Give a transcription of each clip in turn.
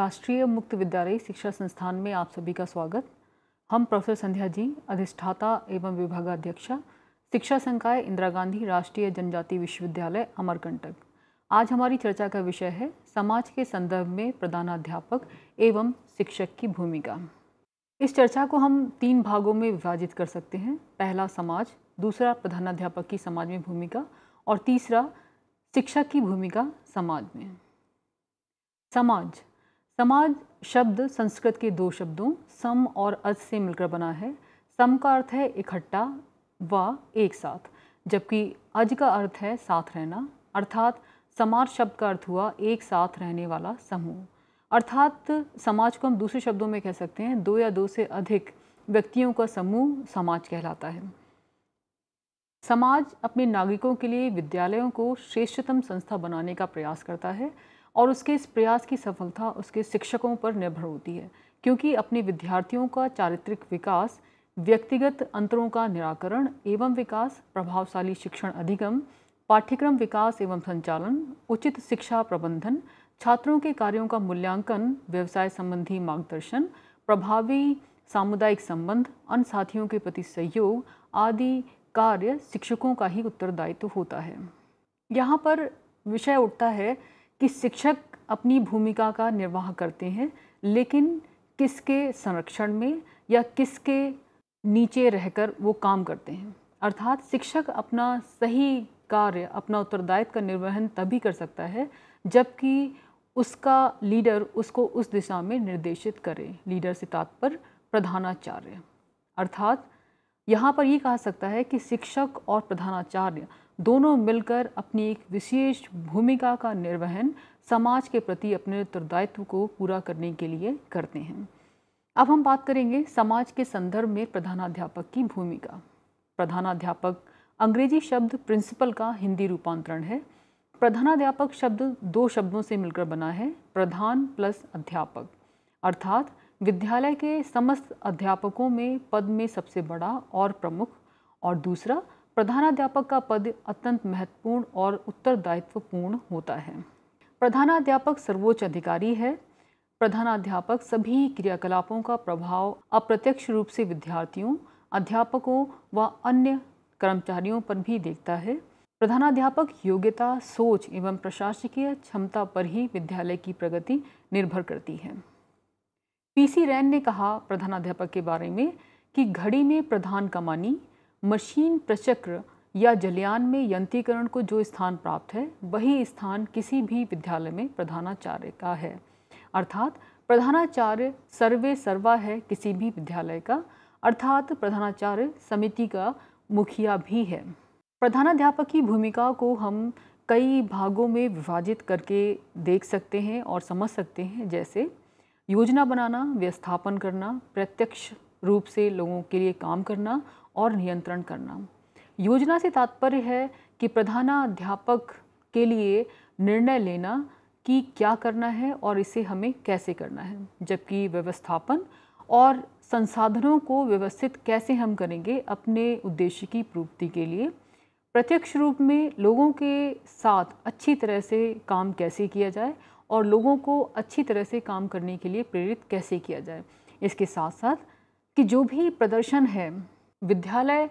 राष्ट्रीय मुक्त विद्यालय शिक्षा संस्थान में आप सभी का स्वागत। हम प्रोफेसर संध्या जी, अधिष्ठाता एवं विभागाध्यक्षा, शिक्षा संकाय इंदिरा गांधी राष्ट्रीय जनजाति विश्वविद्यालय अमरकंटक। आज हमारी चर्चा का विषय है समाज के संदर्भ में प्रधानाध्यापक एवं शिक्षक की भूमिका। इस चर्चा को हम तीन भागों में विभाजित कर सकते हैं। पहला समाज, दूसरा प्रधानाध्यापक की समाज में भूमिका और तीसरा शिक्षक की भूमिका समाज में। समाज समाज शब्द, संस्कृत के दो शब्दों, सम और अज से मिलकर बना है। सम का अर्थ है इकट्ठा व एक साथ, जबकि अज का अर्थ है साथ रहना। अर्थात समाज शब्द का अर्थ हुआ एक साथ रहने वाला समूह। अर्थात समाज को हम दूसरे शब्दों में कह सकते हैं, दो या दो से अधिक व्यक्तियों का समूह समाज कहलाता है। समाज अपने नागरिकों के लिए विद्यालयों को श्रेष्ठतम संस्था बनाने का प्रयास करता है। और उसके इस प्रयास की सफलता उसके शिक्षकों पर निर्भर होती है, क्योंकि अपने विद्यार्थियों का चारित्रिक विकास, व्यक्तिगत अंतरों का निराकरण एवं विकास, प्रभावशाली शिक्षण अधिगम, पाठ्यक्रम विकास एवं संचालन, उचित शिक्षा प्रबंधन, छात्रों के कार्यों का मूल्यांकन, व्यवसाय संबंधी मार्गदर्शन, प्रभावी सामुदायिक संबंध, अन्य साथियों के प्रति सहयोग आदि कार्य शिक्षकों का ही उत्तरदायित्व तो होता है। यहाँ पर विषय उठता है कि शिक्षक अपनी भूमिका का निर्वाह करते हैं, लेकिन किसके संरक्षण में या किसके नीचे रहकर वो काम करते हैं? अर्थात शिक्षक अपना सही कार्य, अपना उत्तरदायित्व का निर्वहन तभी कर सकता है, जबकि उसका लीडर उसको उस दिशा में निर्देशित करे, लीडर से तात्पर्य प्रधानाचार्य। अर्थात यहाँ पर ये कहा सकता है कि शिक्षक और प्रधानाचार्य दोनों मिलकर अपनी एक विशेष भूमिका का निर्वहन समाज के प्रति अपने उत्तरदायित्व को पूरा करने के लिए करते हैं। अब हम बात करेंगे समाज के संदर्भ में प्रधानाध्यापक की भूमिका। प्रधानाध्यापक अंग्रेज़ी शब्द प्रिंसिपल का हिंदी रूपांतरण है। प्रधानाध्यापक शब्द दो शब्दों से मिलकर बना है, प्रधान प्लस अध्यापक। अर्थात विद्यालय के समस्त अध्यापकों में पद में सबसे बड़ा और प्रमुख, और दूसरा प्रधानाध्यापक का पद अत्यंत महत्वपूर्ण और उत्तरदायित्वपूर्ण होता है। प्रधानाध्यापक सर्वोच्च अधिकारी है। प्रधानाध्यापक सभी क्रियाकलापों का प्रभाव अप्रत्यक्ष रूप से विद्यार्थियों, अध्यापकों व अन्य कर्मचारियों पर भी देखता है। प्रधानाध्यापक योग्यता, सोच एवं प्रशासकीय क्षमता पर ही विद्यालय की प्रगति निर्भर करती है। पीसी रैन ने कहा प्रधानाध्यापक के बारे में कि घड़ी में प्रधान कमानी मशीन प्रचक्र या जलयान में यंत्रीकरण को जो स्थान प्राप्त है, वही स्थान किसी भी विद्यालय में प्रधानाचार्य का है। अर्थात, प्रधानाचार्य सर्वे सर्वा है किसी भी विद्यालय का, अर्थात प्रधानाचार्य समिति का मुखिया भी है। प्रधानाध्यापक की भूमिका को हम कई भागों में विभाजित करके देख सकते हैं और समझ सकते हैं, जैसे योजना बनाना, व्यवस्थापन करना, प्रत्यक्ष रूप से लोगों के लिए काम करना और नियंत्रण करना। योजना से तात्पर्य है कि प्रधानाध्यापक के लिए निर्णय लेना कि क्या करना है और इसे हमें कैसे करना है, जबकि व्यवस्थापन और संसाधनों को व्यवस्थित कैसे हम करेंगे अपने उद्देश्य की पूर्ति के लिए। प्रत्यक्ष रूप में लोगों के साथ अच्छी तरह से काम कैसे किया जाए और लोगों को अच्छी तरह से काम करने के लिए प्रेरित कैसे किया जाए। इसके साथ साथ कि जो भी प्रदर्शन है विद्यालय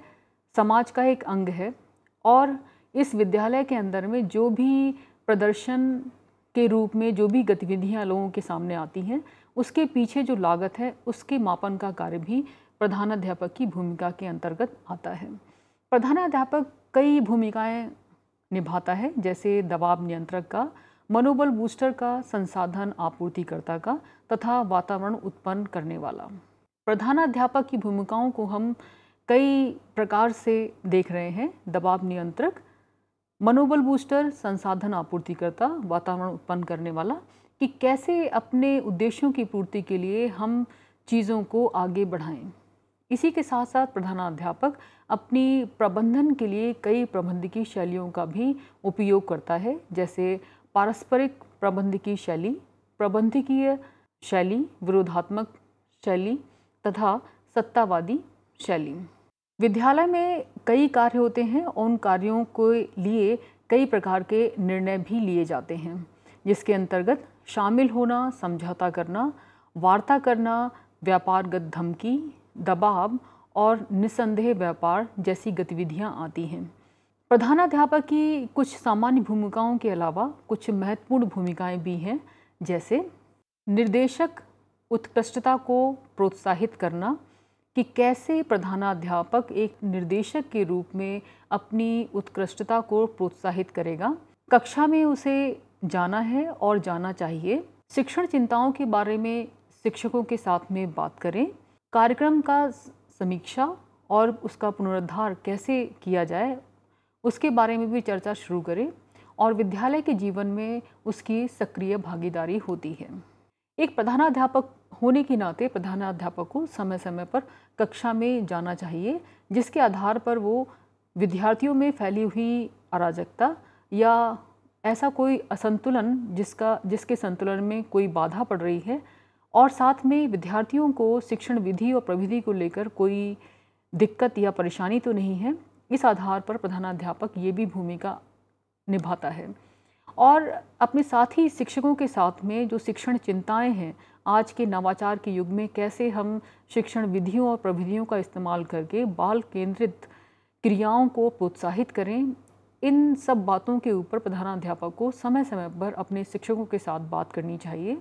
समाज का एक अंग है और इस विद्यालय के अंदर में जो भी प्रदर्शन के रूप में जो भी गतिविधियाँ लोगों के सामने आती हैं, उसके पीछे जो लागत है, उसके मापन का कार्य भी प्रधानाध्यापक की भूमिका के अंतर्गत आता है। प्रधानाध्यापक कई भूमिकाएँ निभाता है, जैसे दबाव नियंत्रक का, मनोबल बूस्टर का, संसाधन आपूर्तिकर्ता का, तथा वातावरण उत्पन्न करने वाला। प्रधानाध्यापक की भूमिकाओं को हम कई प्रकार से देख रहे हैं। दबाव नियंत्रक, मनोबल बूस्टर, संसाधन आपूर्तिकर्ता, वातावरण उत्पन्न करने वाला, कि कैसे अपने उद्देश्यों की पूर्ति के लिए हम चीज़ों को आगे बढ़ाएँ। इसी के साथ साथ प्रधानाध्यापक अपनी प्रबंधन के लिए कई प्रबंधकीय शैलियों का भी उपयोग करता है, जैसे पारस्परिक प्रबंधकीय शैली प्रबंधकीय शैली, विरोधात्मक शैली तथा सत्तावादी शैली। विद्यालय में कई कार्य होते हैं और उन कार्यों को लिए कई प्रकार के निर्णय भी लिए जाते हैं, जिसके अंतर्गत शामिल होना, समझौता करना, वार्ता करना, व्यापारगत धमकी, दबाव और निसंदेह व्यापार जैसी गतिविधियाँ आती हैं। प्रधानाध्यापक की कुछ सामान्य भूमिकाओं के अलावा कुछ महत्वपूर्ण भूमिकाएँ भी हैं, जैसे निर्देशक उत्कृष्टता को प्रोत्साहित करना कि कैसे प्रधानाध्यापक एक निर्देशक के रूप में अपनी उत्कृष्टता को प्रोत्साहित करेगा। कक्षा में उसे जाना है और जाना चाहिए। शिक्षण चिंताओं के बारे में शिक्षकों के साथ में बात करें। कार्यक्रम का समीक्षा और उसका पुनरुद्धार कैसे किया जाए, उसके बारे में भी चर्चा शुरू करें और विद्यालय के जीवन में उसकी सक्रिय भागीदारी होती है। एक प्रधानाध्यापक होने के नाते प्रधानाध्यापक को समय समय पर कक्षा में जाना चाहिए, जिसके आधार पर वो विद्यार्थियों में फैली हुई अराजकता या ऐसा कोई असंतुलन जिसका, जिसके संतुलन में कोई बाधा पड़ रही है और साथ में विद्यार्थियों को शिक्षण विधि और प्रविधि को लेकर कोई दिक्कत या परेशानी तो नहीं है, इस आधार पर प्रधानाध्यापक ये भी भूमिका निभाता है। और अपने साथ ही शिक्षकों के साथ में जो शिक्षण चिंताएँ हैं आज के नवाचार के युग में कैसे हम शिक्षण विधियों और प्रविधियों का इस्तेमाल करके बाल केंद्रित क्रियाओं को प्रोत्साहित करें, इन सब बातों के ऊपर प्रधानाध्यापक को समय समय पर अपने शिक्षकों के साथ बात करनी चाहिए।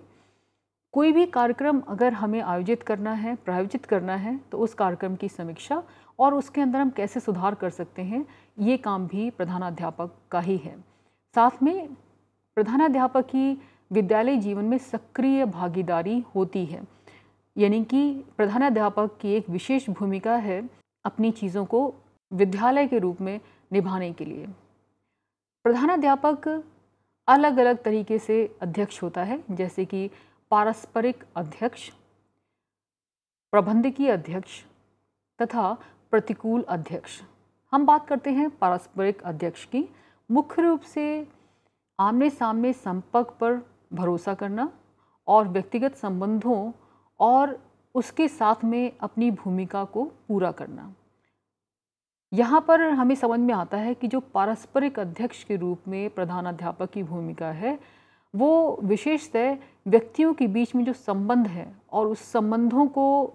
कोई भी कार्यक्रम अगर हमें आयोजित करना है, प्रायोजित करना है तो उस कार्यक्रम की समीक्षा और उसके अंदर हम कैसे सुधार कर सकते हैं, ये काम भी प्रधानाध्यापक का ही है। साथ में प्रधानाध्यापक की विद्यालय जीवन में सक्रिय भागीदारी होती है। यानी कि प्रधानाध्यापक की एक विशेष भूमिका है अपनी चीज़ों को विद्यालय के रूप में निभाने के लिए। प्रधानाध्यापक अलग अलग तरीके से अध्यक्ष होता है, जैसे कि पारस्परिक अध्यक्ष, प्रबंधकीय अध्यक्ष तथा प्रतिकूल अध्यक्ष। हम बात करते हैं पारस्परिक अध्यक्ष की। मुख्य रूप से आमने सामने संपर्क पर भरोसा करना और व्यक्तिगत संबंधों और उसके साथ में अपनी भूमिका को पूरा करना। यहाँ पर हमें समझ में आता है कि जो पारस्परिक अध्यक्ष के रूप में प्रधानाध्यापक की भूमिका है, वो विशेषतः व्यक्तियों के बीच में जो संबंध है और उस संबंधों को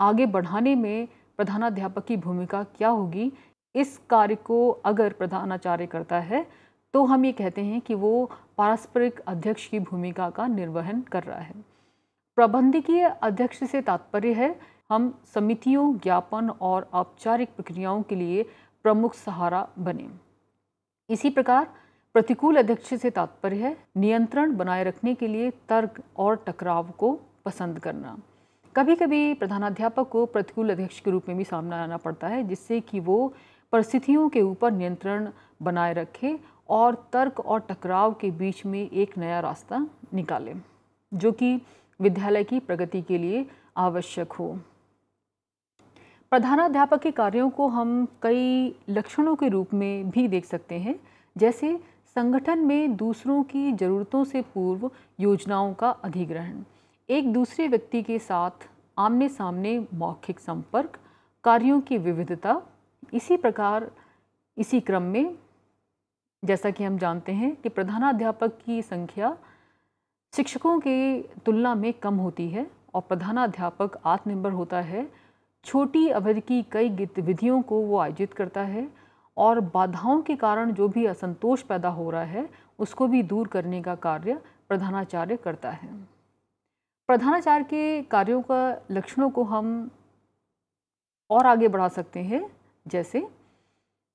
आगे बढ़ाने में प्रधानाध्यापक की भूमिका क्या होगी, इस कार्य को अगर प्रधानाचार्य करता है तो हम ये कहते हैं कि वो पारस्परिक अध्यक्ष की भूमिका का निर्वहन कर रहा है। प्रबंधकीय अध्यक्ष से तात्पर्य है, हम समितियों, ज्ञापन और औपचारिक प्रक्रियाओं के लिए प्रमुख सहारा बने। इसी प्रकार, प्रतिकूल अध्यक्ष से तात्पर्य है, नियंत्रण बनाए रखने के लिए तर्क और टकराव को पसंद करना। कभी कभी प्रधानाध्यापक को प्रतिकूल अध्यक्ष के रूप में भी सामना आना पड़ता है, जिससे कि वो परिस्थितियों के ऊपर नियंत्रण बनाए रखे और तर्क और टकराव के बीच में एक नया रास्ता निकालें, जो कि विद्यालय की प्रगति के लिए आवश्यक हो। प्रधानाध्यापक के कार्यों को हम कई लक्षणों के रूप में भी देख सकते हैं, जैसे संगठन में दूसरों की ज़रूरतों से पूर्व योजनाओं का अधिग्रहण, एक दूसरे व्यक्ति के साथ आमने सामने मौखिक संपर्क, कार्यों की विविधता, इसी प्रकार, इसी क्रम में जैसा कि हम जानते हैं कि प्रधानाध्यापक की संख्या शिक्षकों की तुलना में कम होती है और प्रधानाध्यापक आत्मनिर्भर होता है। छोटी अवधि की कई गतिविधियों को वो आयोजित करता है और बाधाओं के कारण जो भी असंतोष पैदा हो रहा है, उसको भी दूर करने का कार्य प्रधानाचार्य करता है। प्रधानाचार्य के कार्यों का लक्षणों को हम और आगे बढ़ा सकते हैं, जैसे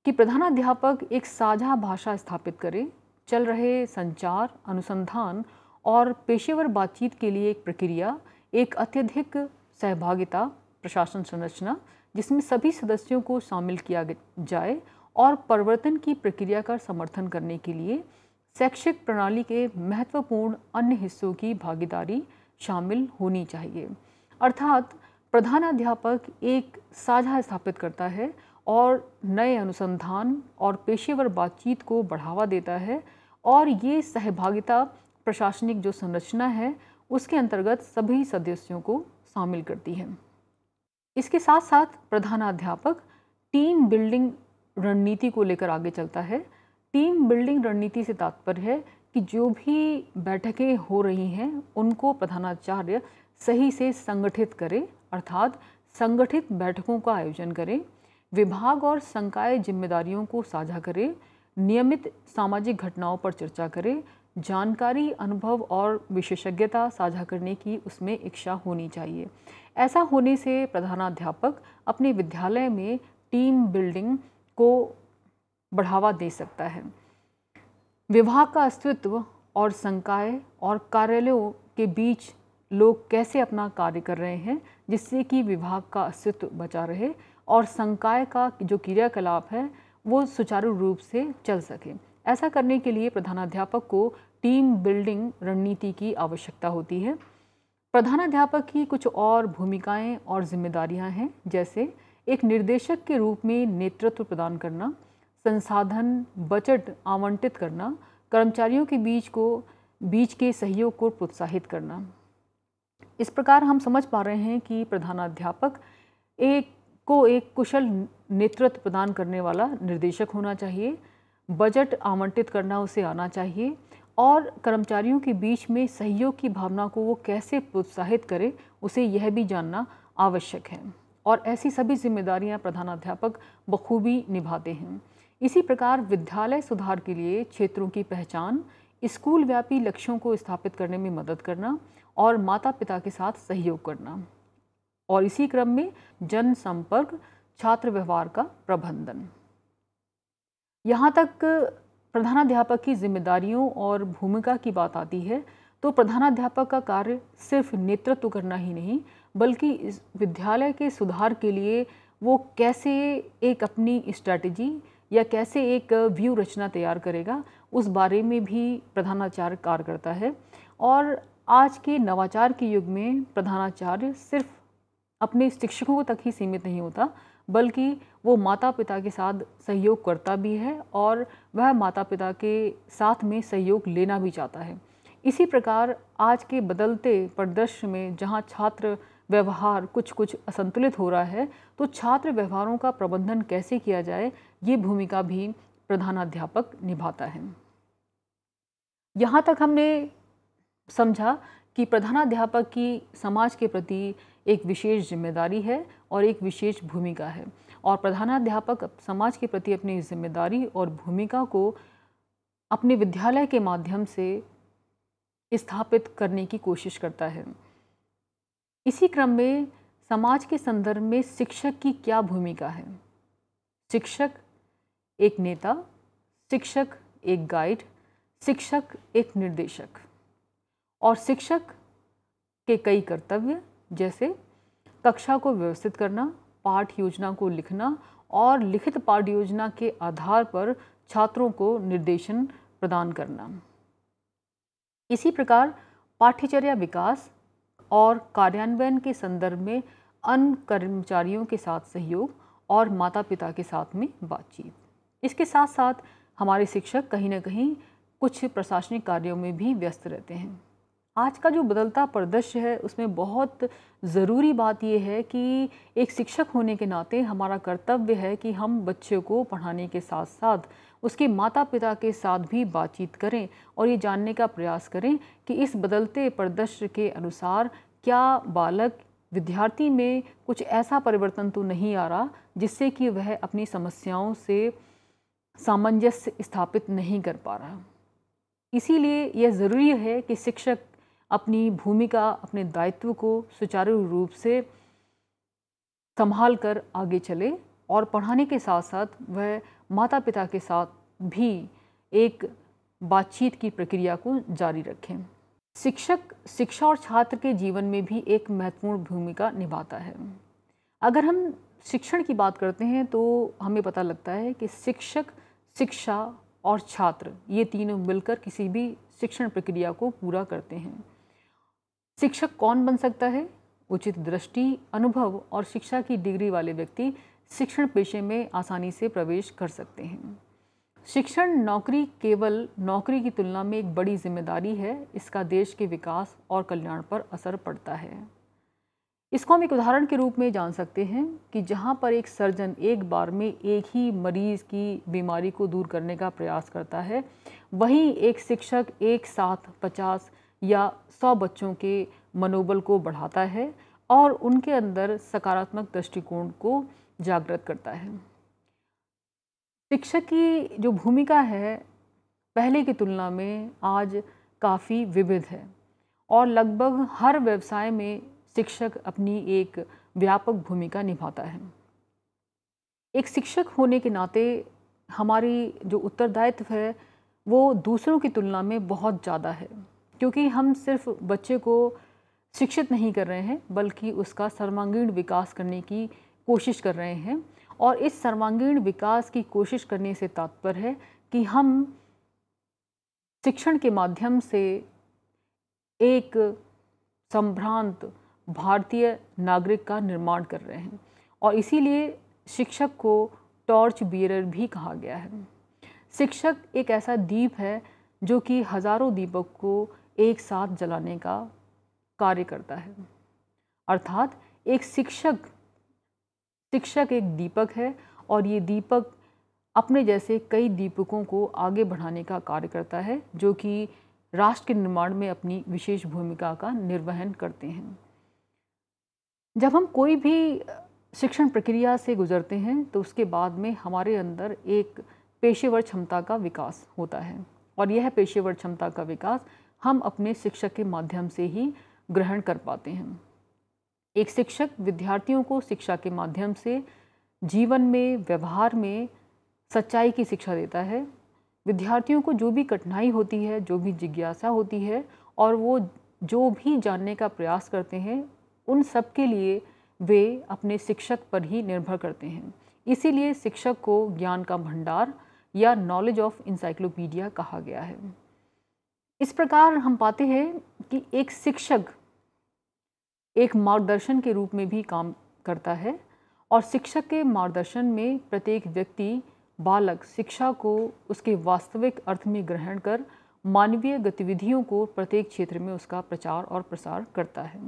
कि प्रधानाध्यापक एक साझा भाषा स्थापित करे, चल रहे संचार, अनुसंधान और पेशेवर बातचीत के लिए एक प्रक्रिया, एक अत्यधिक सहभागिता, प्रशासन संरचना, जिसमें सभी सदस्यों को शामिल किया जाए और परिवर्तन की प्रक्रिया का समर्थन करने के लिए शैक्षिक प्रणाली के महत्वपूर्ण अन्य हिस्सों की भागीदारी शामिल होनी चाहिए। अर्थात, प्रधानाध्यापक एक साझा स्थापित करता है और नए अनुसंधान और पेशेवर बातचीत को बढ़ावा देता है और ये सहभागिता, प्रशासनिक जो संरचना है, उसके अंतर्गत सभी सदस्यों को शामिल करती है। इसके साथ साथ प्रधानाध्यापक टीम बिल्डिंग रणनीति को लेकर आगे चलता है। टीम बिल्डिंग रणनीति से तात्पर्य है कि जो भी बैठकें हो रही हैं, उनको प्रधानाचार्य सही से संगठित करें, अर्थात संगठित बैठकों का आयोजन करें। विभाग और संकाय जिम्मेदारियों को साझा करें, नियमित सामाजिक घटनाओं पर चर्चा करें, जानकारी, अनुभव और विशेषज्ञता साझा करने की उसमें इच्छा होनी चाहिए। ऐसा होने से प्रधानाध्यापक अपने विद्यालय में टीम बिल्डिंग को बढ़ावा दे सकता है। विभाग का अस्तित्व और संकाय और कार्यालयों के बीच लोग कैसे अपना कार्य कर रहे हैं, जिससे कि विभाग का अस्तित्व बचा रहे और संकाय का जो क्रियाकलाप है, वो सुचारू रूप से चल सके। ऐसा करने के लिए प्रधानाध्यापक को टीम बिल्डिंग रणनीति की आवश्यकता होती है। प्रधानाध्यापक की कुछ और भूमिकाएँ और जिम्मेदारियाँ हैं, जैसे एक निर्देशक के रूप में नेतृत्व प्रदान करना, संसाधन बजट आवंटित करना, कर्मचारियों के बीच को, बीच के सहयोग को प्रोत्साहित करना। इस प्रकार हम समझ पा रहे हैं कि प्रधानाध्यापक एक को एक कुशल नेतृत्व प्रदान करने वाला निर्देशक होना चाहिए, बजट आवंटित करना उसे आना चाहिए, और कर्मचारियों के बीच में सहयोग की भावना को वो कैसे प्रोत्साहित करे, उसे यह भी जानना आवश्यक है। और ऐसी सभी जिम्मेदारियाँ प्रधानाध्यापक बखूबी निभाते हैं। इसी प्रकार विद्यालय सुधार के लिए क्षेत्रों की पहचान स्कूल व्यापी लक्ष्यों को स्थापित करने में मदद करना, और माता पिता के साथ सहयोग करना। और इसी क्रम में जनसंपर्क छात्र व्यवहार का प्रबंधन। यहाँ तक प्रधानाध्यापक की जिम्मेदारियों और भूमिका की बात आती है तो प्रधानाध्यापक का कार्य सिर्फ़ नेतृत्व करना ही नहीं, बल्कि इस विद्यालय के सुधार के लिए वो कैसे एक अपनी स्ट्रैटेजी या कैसे एक व्यू रचना तैयार करेगा, उस बारे में भी प्रधानाचार्य कार्य करता है। और आज के नवाचार के युग में प्रधानाचार्य सिर्फ़ अपने शिक्षकों तक ही सीमित नहीं होता, बल्कि वो माता पिता के साथ सहयोग करता भी है और वह माता पिता के साथ में सहयोग लेना भी चाहता है। इसी प्रकार आज के बदलते परिदृश्य में जहाँ छात्र व्यवहार कुछ कुछ असंतुलित हो रहा है तो छात्र व्यवहारों का प्रबंधन कैसे किया जाए, ये भूमिका भी प्रधानाध्यापक निभाता है। यहाँ तक हमने समझा कि प्रधानाध्यापक की समाज के प्रति एक विशेष ज़िम्मेदारी है और एक विशेष भूमिका है। और प्रधानाध्यापक समाज के प्रति अपनी ज़िम्मेदारी और भूमिका को अपने विद्यालय के माध्यम से स्थापित करने की कोशिश करता है। इसी क्रम में समाज के संदर्भ में शिक्षक की क्या भूमिका है? शिक्षक एक नेता, शिक्षक एक गाइड, शिक्षक एक निर्देशक। और शिक्षक के कई कर्तव्य जैसे कक्षा को व्यवस्थित करना, पाठ योजना को लिखना और लिखित पाठ योजना के आधार पर छात्रों को निर्देशन प्रदान करना। इसी प्रकार पाठ्यचर्या विकास और कार्यान्वयन के संदर्भ में अन्य कर्मचारियों के साथ सहयोग और माता पिता के साथ में बातचीत। इसके साथ साथ हमारे शिक्षक कहीं ना कहीं कुछ प्रशासनिक कार्यों में भी व्यस्त रहते हैं। आज का जो बदलता परिदृश्य है, उसमें बहुत ज़रूरी बात यह है कि एक शिक्षक होने के नाते हमारा कर्तव्य है कि हम बच्चे को पढ़ाने के साथ साथ उसके माता पिता के साथ भी बातचीत करें और ये जानने का प्रयास करें कि इस बदलते परिदृश्य के अनुसार क्या बालक विद्यार्थी में कुछ ऐसा परिवर्तन तो नहीं आ रहा जिससे कि वह अपनी समस्याओं से सामंजस्य स्थापित नहीं कर पा रहा। इसीलिए यह ज़रूरी है कि शिक्षक अपनी भूमिका, अपने दायित्व को सुचारू रूप से संभाल कर आगे चले और पढ़ाने के साथ साथ वह माता पिता के साथ भी एक बातचीत की प्रक्रिया को जारी रखें। शिक्षक, शिक्षा और छात्र के जीवन में भी एक महत्वपूर्ण भूमिका निभाता है। अगर हम शिक्षण की बात करते हैं तो हमें पता लगता है कि शिक्षक, शिक्षा और छात्र ये तीनों मिलकर किसी भी शिक्षण प्रक्रिया को पूरा करते हैं। शिक्षक कौन बन सकता है? उचित दृष्टि, अनुभव और शिक्षा की डिग्री वाले व्यक्ति शिक्षण पेशे में आसानी से प्रवेश कर सकते हैं। शिक्षण नौकरी केवल नौकरी की तुलना में एक बड़ी ज़िम्मेदारी है। इसका देश के विकास और कल्याण पर असर पड़ता है। इसको हम एक उदाहरण के रूप में जान सकते हैं कि जहाँ पर एक सर्जन एक बार में एक ही मरीज़ की बीमारी को दूर करने का प्रयास करता है, वहीं एक शिक्षक एक साथ पचास या सौ बच्चों के मनोबल को बढ़ाता है और उनके अंदर सकारात्मक दृष्टिकोण को जागृत करता है। शिक्षक की जो भूमिका है, पहले की तुलना में आज काफ़ी विविध है और लगभग हर व्यवसाय में शिक्षक अपनी एक व्यापक भूमिका निभाता है। एक शिक्षक होने के नाते हमारी जो उत्तरदायित्व है, वो दूसरों की तुलना में बहुत ज़्यादा है। क्योंकि हम सिर्फ़ बच्चे को शिक्षित नहीं कर रहे हैं, बल्कि उसका सर्वांगीण विकास करने की कोशिश कर रहे हैं। और इस सर्वांगीण विकास की कोशिश करने से तात्पर्य है कि हम शिक्षण के माध्यम से एक संभ्रांत भारतीय नागरिक का निर्माण कर रहे हैं। और इसीलिए शिक्षक को टॉर्च बियरर भी कहा गया है। शिक्षक एक ऐसा दीप है जो कि हज़ारों दीपक को एक साथ जलाने का कार्य करता है। अर्थात एक शिक्षक शिक्षक एक दीपक है और ये दीपक अपने जैसे कई दीपकों को आगे बढ़ाने का कार्य करता है, जो कि राष्ट्र के निर्माण में अपनी विशेष भूमिका का निर्वहन करते हैं। जब हम कोई भी शिक्षण प्रक्रिया से गुज़रते हैं तो उसके बाद में हमारे अंदर एक पेशेवर क्षमता का विकास होता है। और यह पेशेवर क्षमता का विकास हम अपने शिक्षक के माध्यम से ही ग्रहण कर पाते हैं। एक शिक्षक विद्यार्थियों को शिक्षा के माध्यम से जीवन में, व्यवहार में सच्चाई की शिक्षा देता है। विद्यार्थियों को जो भी कठिनाई होती है, जो भी जिज्ञासा होती है और वो जो भी जानने का प्रयास करते हैं, उन सब के लिए वे अपने शिक्षक पर ही निर्भर करते हैं। इसीलिए शिक्षक को ज्ञान का भंडार या नॉलेज ऑफ़ इंसाइक्लोपीडिया कहा गया है। इस प्रकार हम पाते हैं कि एक शिक्षक एक मार्गदर्शन के रूप में भी काम करता है और शिक्षक के मार्गदर्शन में प्रत्येक व्यक्ति, बालक, शिक्षा को उसके वास्तविक अर्थ में ग्रहण कर मानवीय गतिविधियों को प्रत्येक क्षेत्र में उसका प्रचार और प्रसार करता है।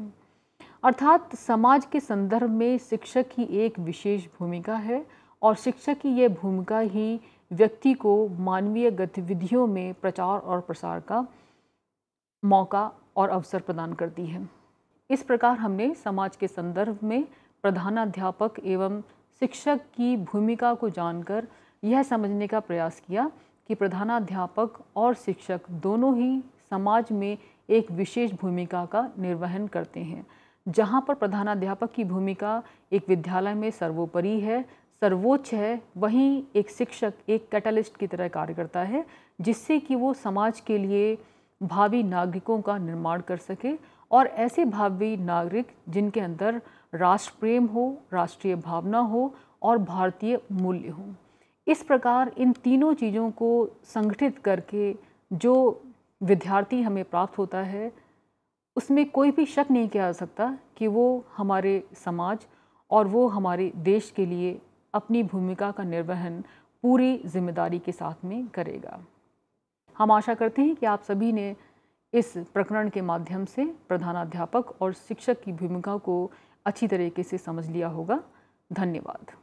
अर्थात समाज के संदर्भ में शिक्षक की एक विशेष भूमिका है और शिक्षक की यह भूमिका ही व्यक्ति को मानवीय गतिविधियों में प्रचार और प्रसार का मौका और अवसर प्रदान करती है। इस प्रकार हमने समाज के संदर्भ में प्रधानाध्यापक एवं शिक्षक की भूमिका को जानकर यह समझने का प्रयास किया कि प्रधानाध्यापक और शिक्षक दोनों ही समाज में एक विशेष भूमिका का निर्वहन करते हैं, जहाँ पर प्रधानाध्यापक की भूमिका एक विद्यालय में सर्वोपरि है, सर्वोच्च है, वहीं एक शिक्षक, एक कैटलिस्ट की तरह कार्य करता है, जिससे कि वो समाज के लिए भावी नागरिकों का निर्माण कर सके और ऐसे भावी नागरिक जिनके अंदर राष्ट्र प्रेम हो, राष्ट्रीय भावना हो और भारतीय मूल्य हो। इस प्रकार इन तीनों चीज़ों को संगठित करके जो विद्यार्थी हमें प्राप्त होता है, उसमें कोई भी शक नहीं किया जा सकता कि वो हमारे समाज और वो हमारे देश के लिए अपनी भूमिका का निर्वहन पूरी ज़िम्मेदारी के साथ में करेगा। हम आशा करते हैं कि आप सभी ने इस प्रकरण के माध्यम से प्रधानाध्यापक और शिक्षक की भूमिका को अच्छी तरीके से समझ लिया होगा। धन्यवाद।